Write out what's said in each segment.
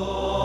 Oh.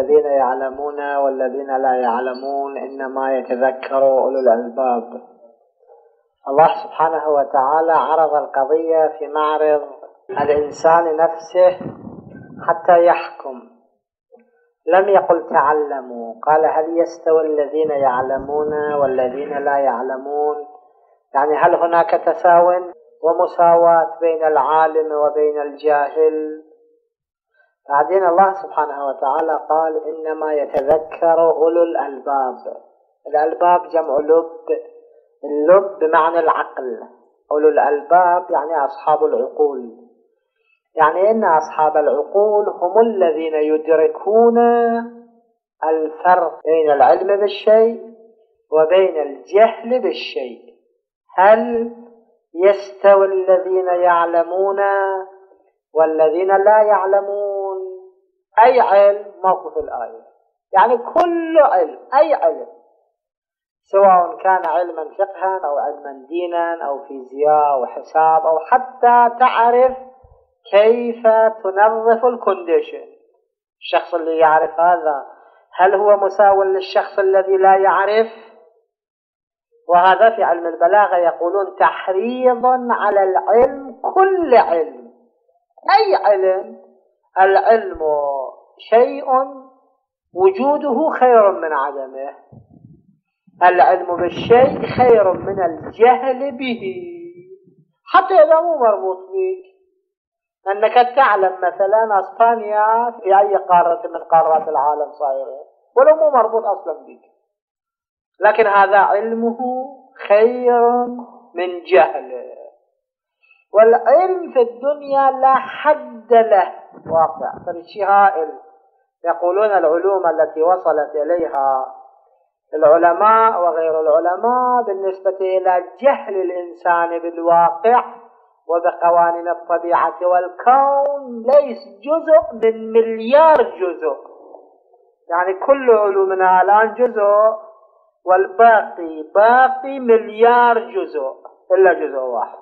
الذين يعلمون والذين لا يعلمون إنما يتذكر أولو الألباب. الله سبحانه وتعالى عرض القضية في معرض الإنسان نفسه حتى يحكم. لم يقل تعلموا. قال هل يستوى الذين يعلمون والذين لا يعلمون؟ يعني هل هناك تساو ومساواة بين العالم وبين الجاهل؟ بعدين الله سبحانه وتعالى قال إنما يتذكر أولو الألباب. الألباب جمع لب. اللب بمعنى العقل. أولو الألباب يعني أصحاب العقول. يعني إن أصحاب العقول هم الذين يدركون الفرق بين العلم بالشيء وبين الجهل بالشيء. هل يستوي الذين يعلمون والذين لا يعلمون؟ أي علم موقف الآية. يعني كل علم أي علم. سواء كان علما فقها أو علما دينا أو فيزياء أو حساب أو حتى تعرف كيف تنظف الكونديشن. الشخص اللي يعرف هذا هل هو مساو للشخص الذي لا يعرف؟ وهذا في علم البلاغة يقولون تحريض على العلم كل علم. أي علم؟ العلم شيء وجوده خير من عدمه. العلم بالشيء خير من الجهل به. حتى إذا مو مربوط بك. أنك تعلم مثلا أسبانيا في أي قارة من قارات العالم صايرة. ولو مو مربوط أصلا بك. لكن هذا علمه خير من جهله. والعلم في الدنيا لا حد له. واقع. فالشيء هائل يقولون العلوم التي وصلت إليها العلماء وغير العلماء بالنسبة إلى جهل الإنسان بالواقع وبقوانين الطبيعة والكون ليس جزء من مليار جزء. يعني كل علومنا الآن جزء والباقي باقي مليار جزء إلا جزء واحد.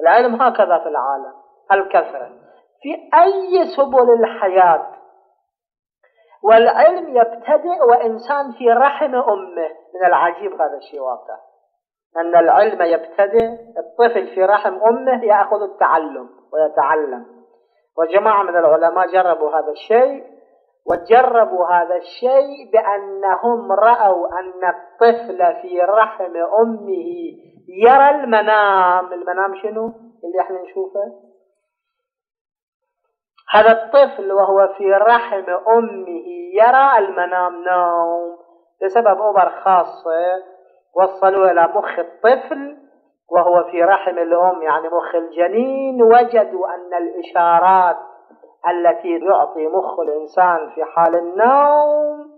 العلم هكذا في العالم الكثرة. في أي سبل الحياة والعلم يبتدئ وإنسان في رحم أمه. من العجيب هذا الشيء واقع أن العلم يبتدئ الطفل في رحم أمه يأخذ التعلم ويتعلم. وجماعة من العلماء جربوا هذا الشيء وجربوا هذا الشيء بأنهم رأوا أن الطفل في رحم أمه يرى المنام. المنام شنو؟ اللي إحنا نشوفه؟ هذا الطفل وهو في رحم أمه يرى المنام نوم بسبب أمر خاصة وصلوا إلى مخ الطفل وهو في رحم الأم يعني مخ الجنين. وجدوا أن الإشارات التي يعطي مخ الإنسان في حال النوم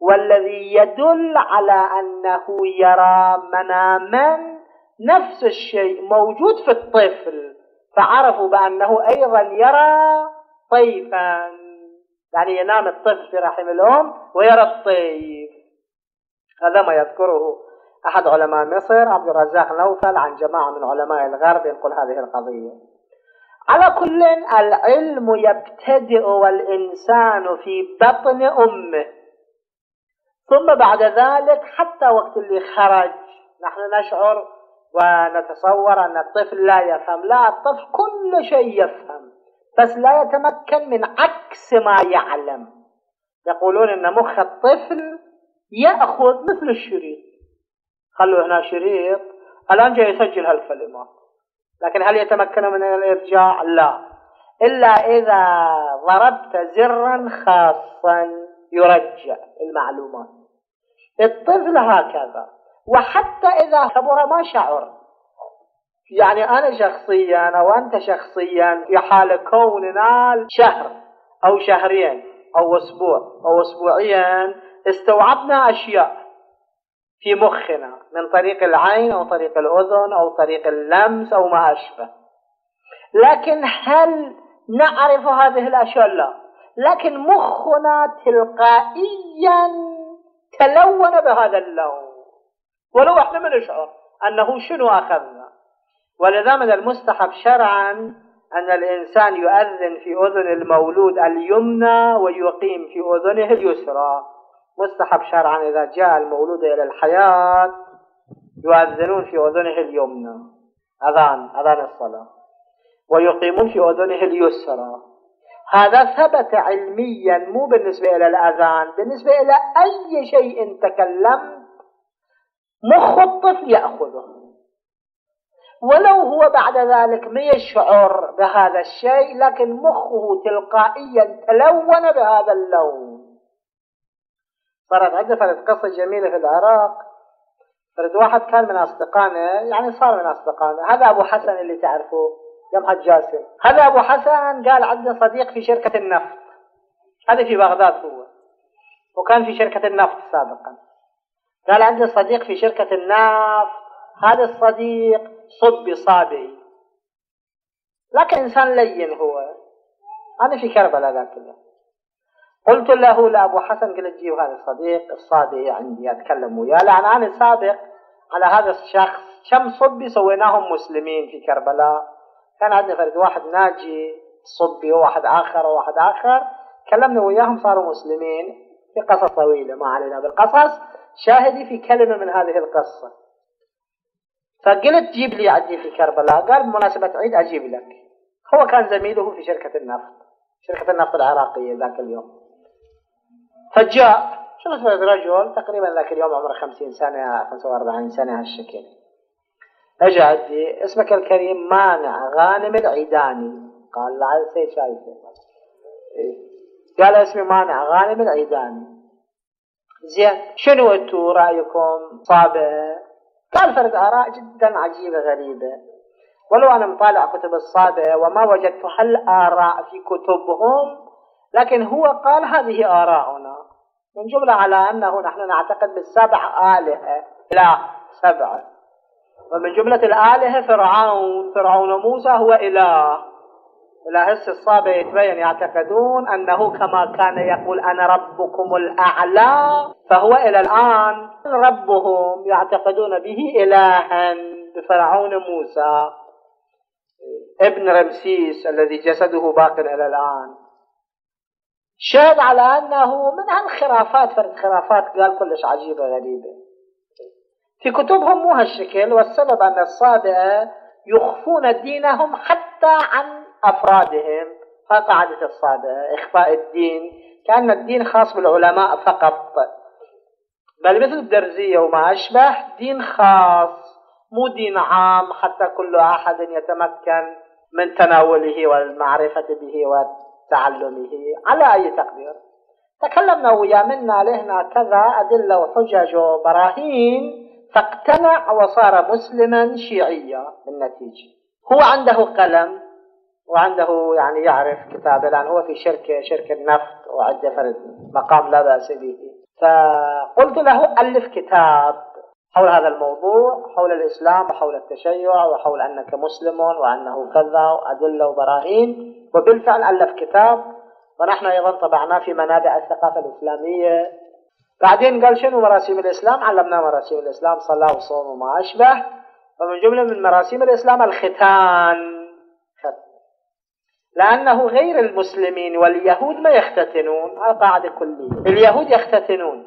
والذي يدل على أنه يرى مناما نفس الشيء موجود في الطفل فعرفوا بأنه أيضا يرى طيفا. يعني ينام الطفل في رحم الأم ويرى الطيف. هذا ما يذكره أحد علماء مصر عبد الرزاق نوفل عن جماعة من علماء الغرب ينقل هذه القضية. على كل العلم يبتدئ والإنسان في بطن أمه. ثم بعد ذلك حتى وقت اللي خرج نحن نشعر ونتصور أن الطفل لا يفهم. لا الطفل كل شيء يفهم. بس لا يتمكن من عكس ما يعلم. يقولون إن مخ الطفل يأخذ مثل الشريط. خلوا هنا شريط. الآن جاي يسجل هالكلمات. لكن هل يتمكن من الإرجاع؟ لا. إلا إذا ضربت زرا خاصا يرجع المعلومات. الطفل هكذا. وحتى إذا كبر ما شعر. يعني أنا شخصيا أو أنت شخصيا في حال كوننا شهر أو شهرين أو أسبوع أو أسبوعيا استوعبنا أشياء في مخنا من طريق العين أو طريق الأذن أو طريق اللمس أو ما أشبه. لكن هل نعرف هذه الأشياء؟ لا. لكن مخنا تلقائيا تلون بهذا اللون. ولو إحنا ما نشعر أنه شنو أخذنا. ولذا من المستحب شرعا أن الإنسان يؤذن في أذن المولود اليمنى ويقيم في أذنه اليسرى. مستحب شرعا إذا جاء المولود إلى الحياة يؤذنون في أذنه اليمنى. أذان أذان الصلاة. ويقيمون في أذنه اليسرى. هذا ثبت علميا مو بالنسبة إلى الأذان بالنسبة إلى أي شيء تكلمت مخ الطفل يأخذه. ولو هو بعد ذلك ما يشعر بهذا الشيء لكن مخه تلقائيا تلون بهذا اللون. صارت عندنا فرد قصة جميلة في العراق. فرد واحد كان من أصدقائنا يعني صار من أصدقائنا. هذا أبو حسن اللي تعرفوه جمعة جاسم. هذا أبو حسن قال عندنا صديق في شركة النفط. هذا في بغداد هو. وكان في شركة النفط سابقا. قال عندي صديق في شركة النفط. هذا الصديق صبي صابي لكن إنسان لين هو. أنا في كربلاء ذاك اليوم. قلت له لأبو حسن قلت جيب هذا الصديق الصابي عندي أتكلم وياه. لأن أنا سابق على هذا الشخص كم صبي سويناهم مسلمين في كربلاء. كان عندنا فرد واحد ناجي صبي وواحد آخر وواحد آخر. كلمنا وياهم صاروا مسلمين. في قصص طويلة ما علينا بالقصص. شاهدي في كلمة من هذه القصة. فقلت جيب لي عندي في كربلاء. قال بمناسبة عيد أجيب لك. هو كان زميله في شركة النفط شركة النفط العراقية ذاك اليوم. فجاء شفت رجل تقريبا ذاك اليوم عمره خمسين سنة خمسة وأربعين سنة هالشكل. اجى عندي اسمك الكريم مانع غانم العيداني. قال لا السيد شايفه. إيه. قال اسمي مانع غانم العيداني. زين شنو انتو رأيكم؟ صابه قال فرد آراء جدا عجيبة غريبة. ولو أنا مطالع كتب الصابه وما وجدت هالاراء في كتبهم لكن هو قال هذه آراؤنا. من جملة على أنه نحن نعتقد بالسبع آلهة. لا سبعة. ومن جملة الآلهة فرعون. فرعون موسى هو إله. إلى هسه الصابة يتبين يعتقدون أنه كما كان يقول أنا ربكم الأعلى فهو إلى الآن ربهم يعتقدون به إلها بفرعون موسى ابن رمسيس الذي جسده باق إلى الآن. شهد على أنه من هالخرافات فرد خرافات قال كلش عجيبة غريبة. في كتبهم مو هالشكل والسبب أن الصابئة يخفون دينهم حتى عن أفرادهم هذا قاعدة الصابئة إخفاء الدين كأن الدين خاص بالعلماء فقط. بل مثل الدرزية وما أشبه دين خاص مو دين عام حتى كل أحد يتمكن من تناوله والمعرفة به تعلمه على أي تقدير؟ تكلمنا ويا منا لهنا كذا أدلة وحجج وبراهين فاقتنع وصار مسلما شيعيا بالنتيجة. هو عنده قلم وعنده يعني يعرف كتابه لأن هو في شركة شركة نفط وعنده فرد مقام لا بأس به. فقلت له ألف كتاب حول هذا الموضوع حول الإسلام وحول التشيع وحول أنك مسلم وأنه كذا وأدلة وبراهين. وبالفعل ألف كتاب. ونحن أيضا طبعناه في منابع الثقافة الإسلامية. بعدين قال شنو مراسيم الإسلام؟ علمناه مراسيم الإسلام صلاة وصوم وما أشبه. ومن جملة من مراسيم الإسلام الختان. لأنه غير المسلمين واليهود ما يختتنون. قاعدة كلية. اليهود يختتنون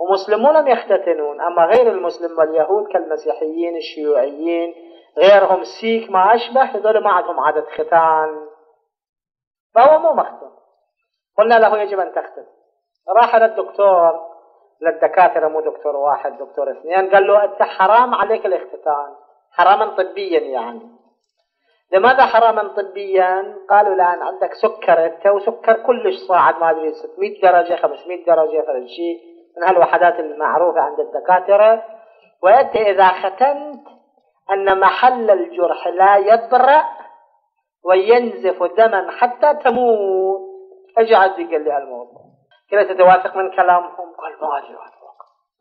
ومسلمون لم يختتنون. أما غير المسلم واليهود كالمسيحيين الشيوعيين غيرهم سيك ما أشبه هذول ما عندهم عادة ختان. فهو مو مختم قلنا له يجب أن تختم راح للدكتور للدكاترة مو دكتور واحد دكتور اثنين قال له أنت حرام عليك الاختتان. حراما طبيا يعني. لماذا حراما طبيا؟ قالوا لأن عندك سكر أنت وسكر كلش صاعد ما أدري 600 درجة 500 درجة فلان شيء. من هالوحدات المعروفة عند الدكاترة. وأنت إذا ختنت أن محل الجرح لا يبرأ وينزف دما حتى تموت. اجى عندي قال لي هالموضوع. قلت تتوافق من كلامهم؟ قال ما أدري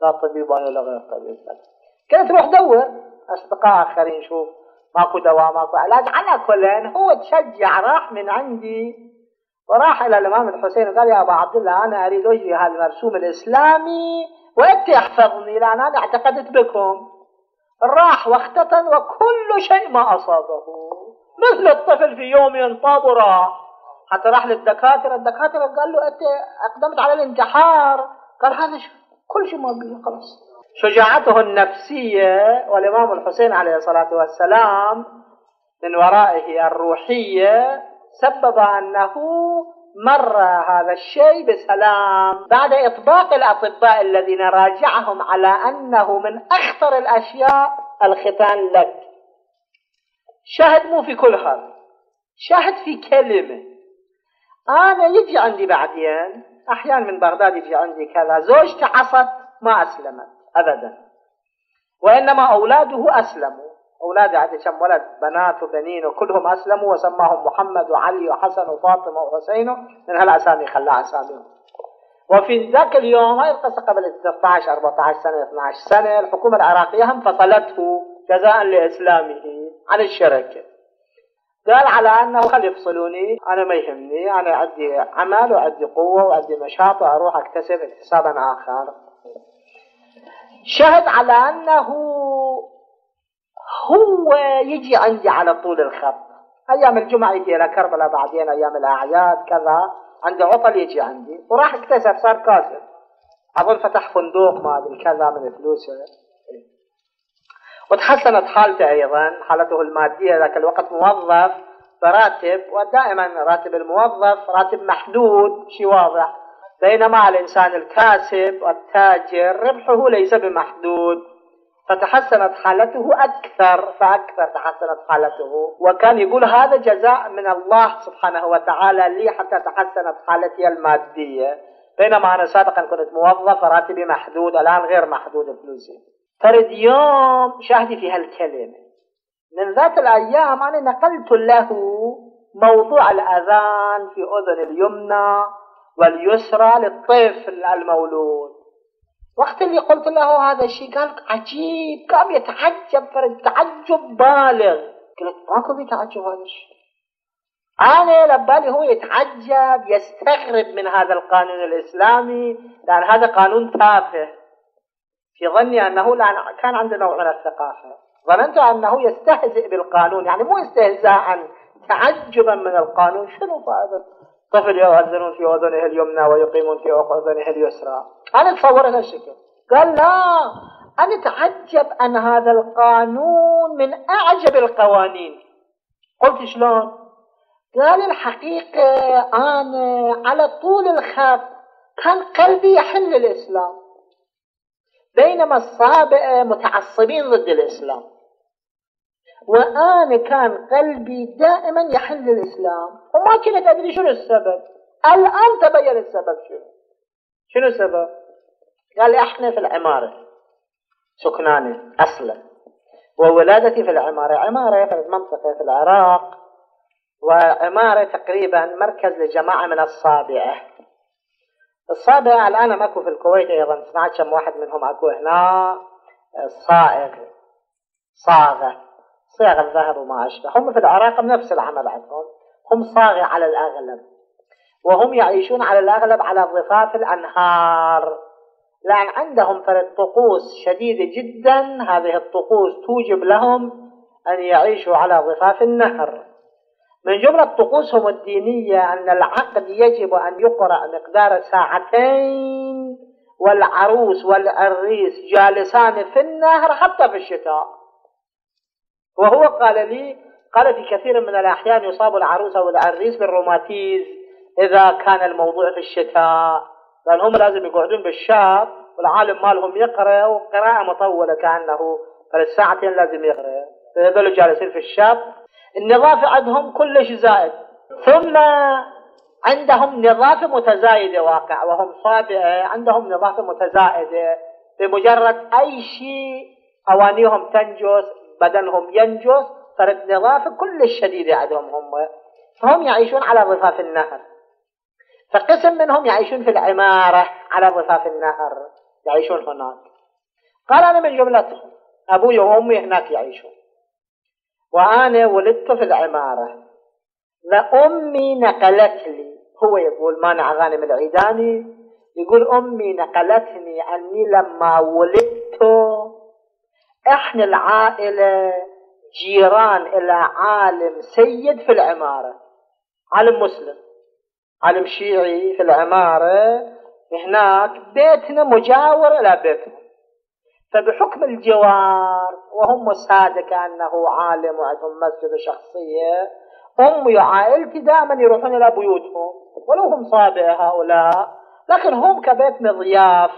لا طبيب ولا غير طبيب. قلت روح دور أصدقاء آخرين شوف. ماكو دواء ماكو علاج على كل هو تشجع راح من عندي وراح إلى الإمام الحسين وقال يا أبا عبد الله أنا أريد أجري هذا المرسوم الإسلامي وأنت احفظني لأن أنا اعتقدت بكم. راح واختتن وكل شيء ما أصابه. مثل الطفل في يوم ينطاب وراح. حتى راح للدكاترة الدكاترة قال له أنت أقدمت على الانتحار. قال هذا كل شيء ما بيه خلاص. شجاعته النفسية والإمام الحسين عليه الصلاة والسلام من ورائه الروحية سبب أنه مر هذا الشيء بسلام بعد إطباق الأطباء الذين راجعهم على أنه من أخطر الأشياء الختان لك. شاهد مو في كل هذا شاهد في كلمة. أنا يجي عندي بعدين أحيانا من بغداد يجي عندي كذا زوجتي عصت ما أسلمت. ابدا. وإنما أولاده أسلموا. أولادي عندي كم ولد؟ بنات وبنين وكلهم أسلموا وسماهم محمد وعلي وحسن وفاطمة وحسين. من هالأسامي خلاها أساميهم وفي ذاك اليوم هاي القصة قبل 13 14 سنة 12 سنة الحكومة العراقية هم فصلته جزاء لإسلامه عن الشركة قال على أنه خلي يفصلوني أنا ما يهمني أنا عندي عمل وعندي قوة وعندي نشاط وأروح أكتسب اكتسابا آخر. شهد على أنه هو يجي عندي على طول الخط. أيام الجمعة يجي إلى كربلاء بعدين أيام الأعياد كذا عنده عطل يجي عندي. وراح اكتسب صار كاسب أظن فتح فندق ما أدري كذا من فلوسه وتحسنت حالته أيضا حالته المادية ذاك الوقت موظف براتب ودائما راتب الموظف راتب محدود شيء واضح. بينما الإنسان الكاسب والتاجر ربحه ليس بمحدود فتحسنت حالته أكثر فأكثر تحسنت حالته. وكان يقول هذا جزاء من الله سبحانه وتعالى لي حتى تحسنت حالتي المادية. بينما أنا سابقا كنت موظف راتبي محدود الآن غير محدود فلوسي. فرد يوم شاهدي في هالكلمة. من ذات الأيام أنا نقلت له موضوع الأذان في أذن اليمنى واليسرى للطفل المولود. وقت اللي قلت له هذا الشيء قال عجيب قام يتعجب فرد تعجب بالغ. قلت ماكو بيتعجب هذا الشيء. أنا لبالي هو يتعجب يستغرب من هذا القانون الإسلامي لأن هذا قانون تافه. في ظني أنه لأن كان عنده نوع من الثقافة. ظننت أنه يستهزئ بالقانون يعني مو استهزاء تعجبا من القانون. شنو فائدة؟ طفل يؤذنون في أذنه اليمنى ويقيمون في أذنه اليسرى أنا تصور هذا الشكل قال لا أنا تعجب أن هذا القانون من أعجب القوانين قلت شلون؟ قال الحقيقة أنا على طول الخط كان قلبي يحل الإسلام. بينما الصابئة متعصبين ضد الإسلام. وأنا كان قلبي دائما يحل الإسلام. وما كنت أدري شنو السبب. الآن تبين السبب شنو. شنو السبب؟ قال إحنا في العمارة. سكناني أصلا. وولادتي في العمارة. عمارة في منطقة في العراق. وعمارة تقريبا مركز لجماعة من الصابئة الصابئة الآن ماكو في الكويت أيضا. سمعت كم واحد منهم أكو هنا. صائغ. صاغة. صيغ الذهب وما أشبه. هم في العراق نفس العمل عندهم. هم صاغة على الأغلب. وهم يعيشون على الأغلب على ضفاف الأنهار. لأن عندهم فرد طقوس شديدة جدا. هذه الطقوس توجب لهم أن يعيشوا على ضفاف النهر. من جملة طقوسهم الدينية أن العقد يجب أن يقرأ مقدار ساعتين والعروس والعريس جالسان في النهر حتى في الشتاء. وهو قال لي قال في كثير من الأحيان يصاب العروس أو العريس بالروماتيز إذا كان الموضوع في الشتاء لأن هم لازم يقعدون بالشاب والعالم مالهم يقرأ وقراءة مطولة كأنه فالساعتين لازم يقرأ. هذول جالسين في الشاب النظافة عندهم كلش زائد. ثم عندهم نظافة متزايدة واقع وهم صابئة عندهم نظافة متزايدة. بمجرد أي شيء أوانيهم تنجس بدنهم ينجس صارت نظافة كل شديدة عندهم هم. فهم يعيشون على ضفاف النهر. فقسم منهم يعيشون في العمارة على ضفاف النهر. يعيشون هناك. قال أنا من جملتهم. أبوي وأمي هناك يعيشون. وأنا ولدت في العمارة. لأمي نقلت لي. هو يقول مانع غانم العيداني يقول أمي نقلتني أني لما ولدت إحنا العائلة جيران إلى عالم سيد في العمارة عالم مسلم عالم شيعي في العمارة هناك بيتنا مجاور إلى بيتهم فبحكم الجوار وهم سادة كأنه عالم وعندهم مسجد شخصية أمي وعائلتي دائما يروحون إلى بيوتهم ولو هم صابئة هؤلاء لكن هم كبيت مضياف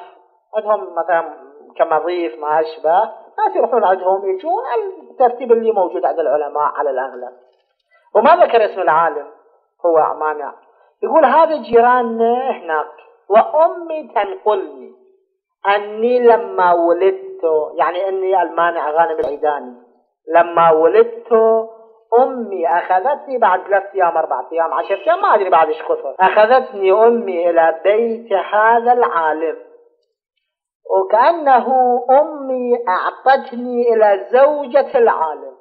عندهم مثلا كمضيف ما أشبه. ناس يروحون عندهم يجون. الترتيب اللي موجود عند العلماء على الأغلب. وما ذكر اسم العالم هو مانع يقول هذا جيراننا هناك. وأمي تنقلني. أني لما ولدت يعني أني المانع غانم العيداني لما ولدت أمي أخذتني بعد ثلاث أيام أربعة أيام عشرة أيام ما أدري بعد إيش كثر. أخذتني أمي إلى بيت هذا العالم. وكأنه أمي أعطتني إلى زوجة العالم.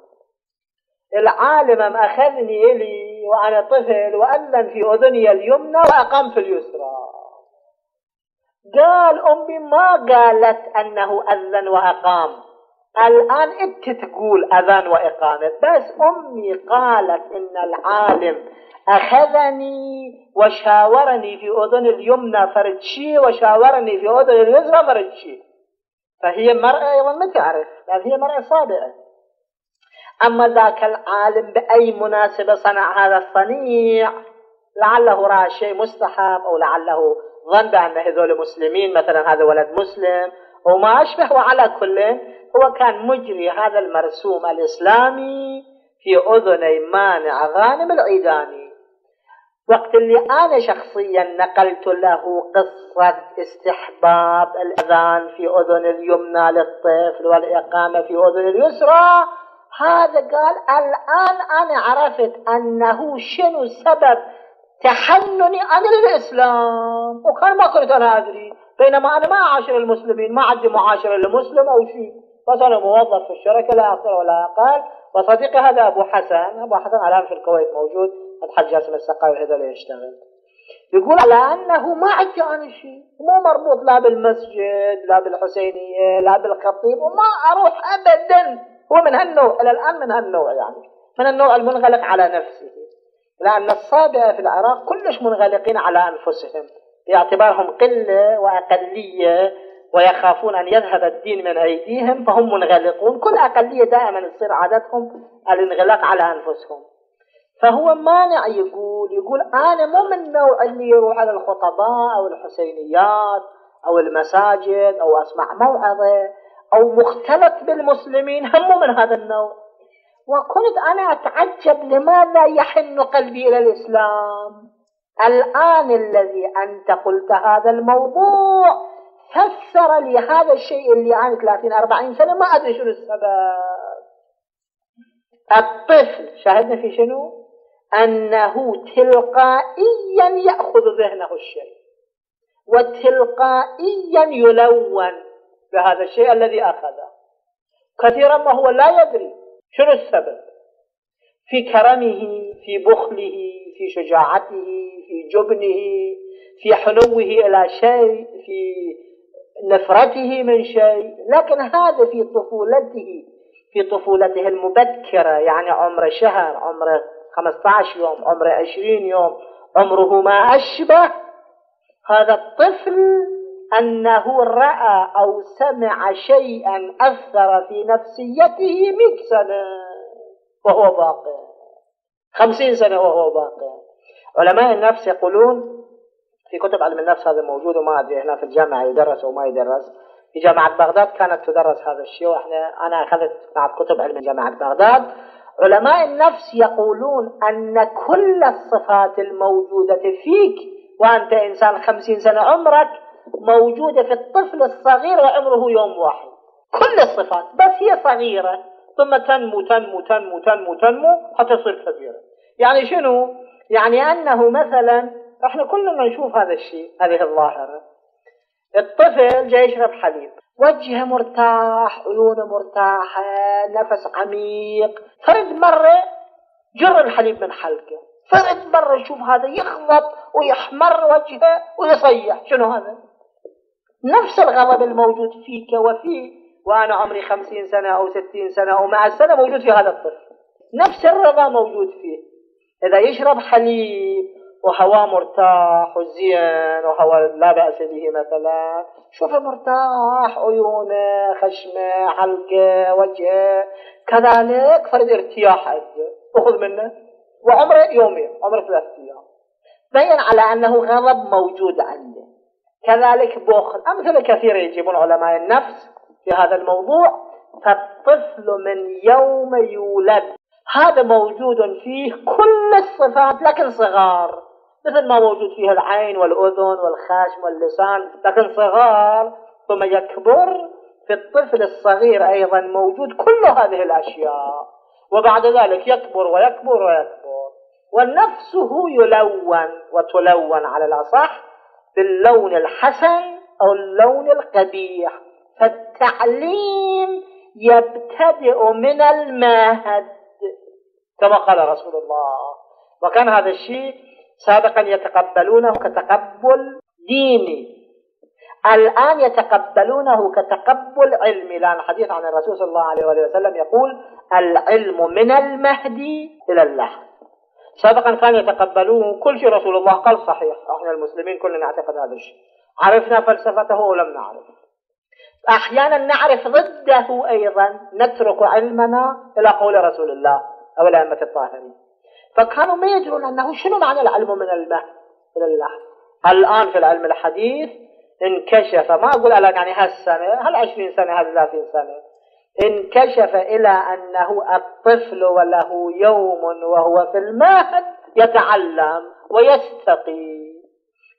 العالم أخذني إلي وأنا طفل وأذن في أذني اليمنى وأقام في اليسرى. قال أمي ما قالت أنه أذن وأقام. الآن أنت تقول أذان وإقامة بس أمي قالت إن العالم أخذني وشاورني في أذن اليمنى فرد وشاورني في أذن اليسرى فرد فهي مرأة أيضا ما تعرف هي مرأة صادقة أما ذاك العالم بأي مناسبة صنع هذا الصنيع لعله رأى شيء مستحب أو لعله ظن بأن هذول مسلمين مثلا هذا ولد مسلم وما أشبه وعلى كل هو كان مجري هذا المرسوم الإسلامي في أذني مانع غانم العيداني. وقت اللي أنا شخصيا نقلت له قصة استحباب الأذان في أذن اليمنى للطفل والإقامة في أذن اليسرى هذا قال الآن أنا عرفت أنه شنو سبب تحنني أنا للإسلام وكان ما كنت أنا أدري بينما أنا ما أعاشر المسلمين ما عندي معاشرة لمسلم أو شيء. أنا موظف في الشركة لا أكثر ولا أقل. وصديقي هذا أبو حسن أبو حسن الآن في الكويت موجود الحج جاسم السقاوي هذا اللي يشتغل يقول على أنه ما عندي أنا شيء مو مربوط لا بالمسجد لا بالحسينية لا بالخطيب وما أروح أبدا. هو من هالنوع إلى الآن من هالنوع يعني. من النوع المنغلق على نفسه. لأن الصابئة في العراق كلش منغلقين على أنفسهم باعتبارهم قلة وأقلية. ويخافون أن يذهب الدين من أيديهم فهم منغلقون. كل أقلية دائما تصير عادتهم الانغلاق على أنفسهم. فهو مانع يقول يقول أنا مو من النوع اللي يروح على الخطباء أو الحسينيات أو المساجد أو أسمع موعظة أو مختلط بالمسلمين هم من هذا النوع. وكنت أنا أتعجب لماذا يحن قلبي إلى الإسلام. الآن الذي أنت قلت هذا الموضوع فسر لي هذا الشيء اللي أنا 30 40 سنة ما أدري شنو السبب. الطفل شاهدنا في شنو؟ أنه تلقائيا يأخذ ذهنه الشيء وتلقائيا يلون بهذا الشيء الذي أخذه. كثيرا ما هو لا يدري شنو السبب. في كرمه في بخله في شجاعته في جبنه في حنوه إلى شيء في نفرته من شيء. لكن هذا في طفولته في طفولته المبكرة يعني عمره شهر عمره 15 يوم عمره 20 يوم عمره ما أشبه. هذا الطفل أنه رأى أو سمع شيئا أثر في نفسيته مئة سنة وهو باقي خمسين سنة وهو باقي علماء النفس يقولون في كتب علم النفس هذا موجود وما أدري هنا في الجامعة يدرس أو ما يدرس. في جامعة بغداد كانت تدرس هذا الشيء وإحنا أنا أخذت بعض كتب علم جامعة بغداد. علماء النفس يقولون أن كل الصفات الموجودة فيك وأنت إنسان خمسين سنة عمرك موجودة في الطفل الصغير وعمره يوم واحد. كل الصفات بس هي صغيرة. ثم تنمو تنمو تنمو تنمو تنمو حتى تصير كبيرة. يعني شنو؟ يعني أنه مثلا إحنا كلنا نشوف هذا الشيء هذه الظاهرة. الطفل جاي يشرب حليب وجهه مرتاح عيونه مرتاحة نفس عميق. فرد مرة جر الحليب من حلقه. فرد مرة يشوف هذا يخضب ويحمر وجهه ويصيح. شنو هذا؟ نفس الغضب الموجود فيك وفيه وأنا عمري خمسين سنة أو ستين سنة أو مع السنة موجود في هذا الطفل. نفس الرضا موجود فيه. إذا يشرب حليب وهواه مرتاح وزين وهواه لا بأس به مثلا. شوفه مرتاح عيونه خشمة حلقه وجهه كذلك فرد ارتياح عنده أخذ منه؟ وعمره يومين عمره ثلاثة أيام. بين على أنه غضب موجود عنده. كذلك بخل. أمثلة كثيرة يجيبون علماء النفس في هذا الموضوع. فالطفل من يوم يولد. هذا موجود فيه كل الصفات لكن صغار. مثل ما موجود فيه العين والأذن والخشم واللسان. لكن صغار ثم يكبر في الطفل الصغير أيضا موجود كل هذه الأشياء. وبعد ذلك يكبر ويكبر ويكبر. ونفسه يلون وتلون على الأصح باللون الحسن أو اللون القبيح. فالتعليم يبتدئ من المهد كما قال رسول الله. وكان هذا الشيء سابقا يتقبلونه كتقبل ديني. الآن يتقبلونه كتقبل علمي. لأن الحديث عن الرسول صلى الله عليه وسلم يقول العلم من المهدي إلى اللحم سابقا كانوا يتقبلون كل شيء رسول الله. قال صحيح إحنا المسلمين كلنا نعتقد هذا الشيء. عرفنا فلسفته ولم نعرف. أحيانا نعرف ضده أيضا. نترك علمنا إلى قول رسول الله أو الأئمة الطاهرين. فكانوا ما يدرون أنه شنو معنى العلم من الماء إلى الله الآن في العلم الحديث انكشف ما أقول الان يعني هالسنة هل 20 سنة هل 30 سنة انكشف إلى أنه الطفل وله يوم وهو في المهد يتعلم ويستقي.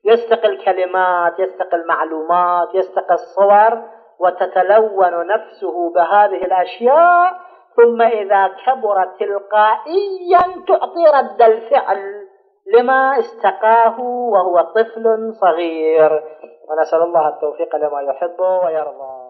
يستقي الكلمات يستقي المعلومات يستقي الصور وتتلون نفسه بهذه الأشياء ثم إذا كبر تلقائيا تعطي رد الفعل لما استقاه وهو طفل صغير. ونسأل الله التوفيق لما يحب ويرضى.